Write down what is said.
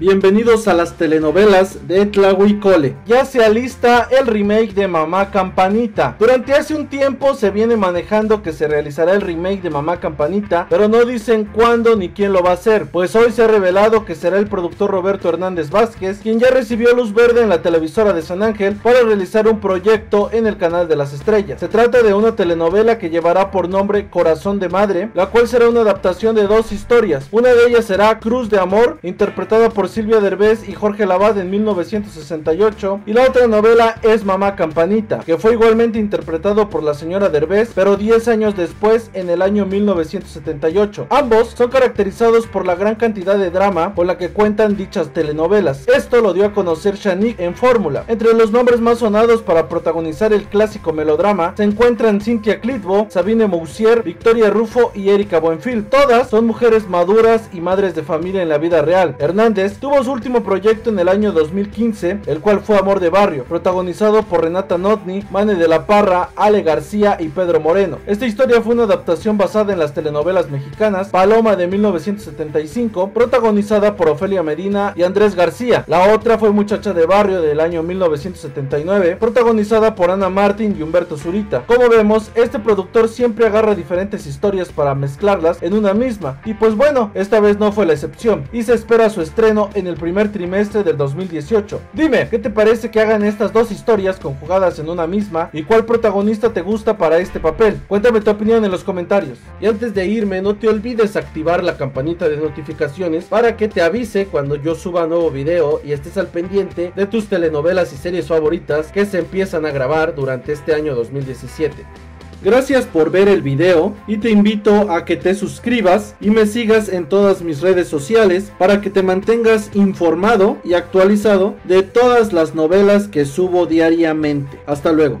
Bienvenidos a las telenovelas de Tlahuicole. Ya se alista el remake de Mamá Campanita. Durante hace un tiempo se viene manejando que se realizará el remake de Mamá Campanita, pero no dicen cuándo ni quién lo va a hacer. Pues hoy se ha revelado que será el productor Roberto Hernández Vázquez quien ya recibió luz verde en la televisora de San Ángel para realizar un proyecto en el canal de las estrellas. Se trata de una telenovela que llevará por nombre Corazón de Madre, la cual será una adaptación de dos historias. Una de ellas será Cruz de Amor, interpretada por Silvia Derbez y Jorge Labad en 1968 y la otra novela es Mamá Campanita, que fue igualmente interpretado por la señora Derbez, pero 10 años después en el año 1978. Ambos son caracterizados por la gran cantidad de drama con la que cuentan dichas telenovelas. Esto lo dio a conocer Shanique en Fórmula. Entre los nombres más sonados para protagonizar el clásico melodrama se encuentran Cynthia Clitbo, Sabine Moussier, Victoria Rufo y Erika Buenfil. Todas son mujeres maduras y madres de familia en la vida real. Hernández tuvo su último proyecto en el año 2015, el cual fue Amor de Barrio, protagonizado por Renata Notni, Mane de la Parra, Ale García y Pedro Moreno. Esta historia fue una adaptación basada en las telenovelas mexicanas Paloma de 1975, protagonizada por Ofelia Medina y Andrés García. La otra fue Muchacha de Barrio del año 1979, protagonizada por Ana Martín y Humberto Zurita. Como vemos, este productor siempre agarra diferentes historias para mezclarlas en una misma, y pues bueno, esta vez no fue la excepción, y se espera su estreno en el primer trimestre del 2018. Dime, ¿qué te parece que hagan estas dos historias conjugadas en una misma y cuál protagonista te gusta para este papel? Cuéntame tu opinión en los comentarios. Y antes de irme, no te olvides activar la campanita de notificaciones para que te avise cuando yo suba nuevo video y estés al pendiente de tus telenovelas y series favoritas que se empiezan a grabar durante este año 2017. Gracias por ver el video y te invito a que te suscribas y me sigas en todas mis redes sociales para que te mantengas informado y actualizado de todas las novelas que subo diariamente. Hasta luego.